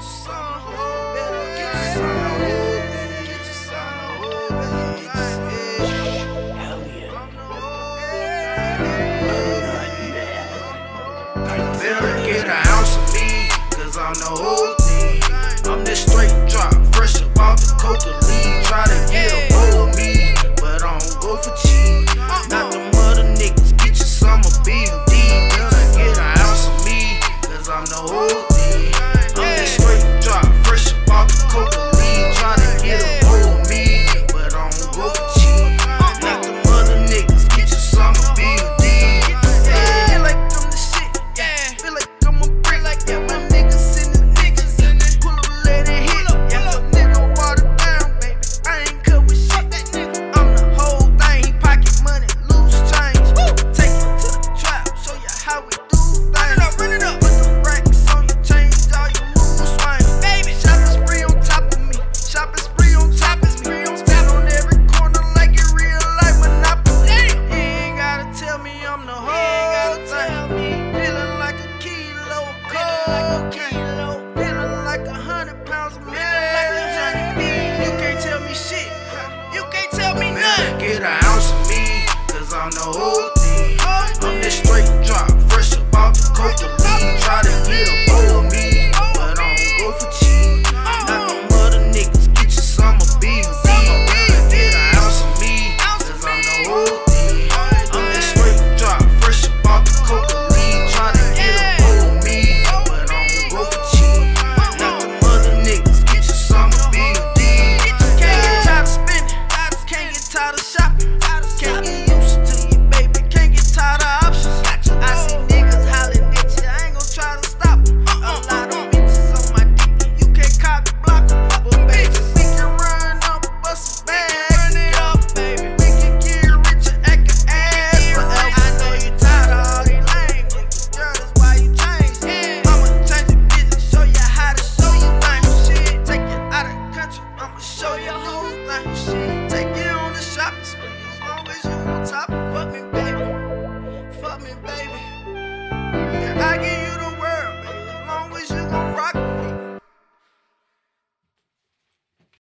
oh, get ounce of I'm the whole. I'm straight drop, fresh up off the coca leaf. Try to get a hold me, but I don't go for. Not the mother niggas, get some of Get an ounce of me, I'm the whole see.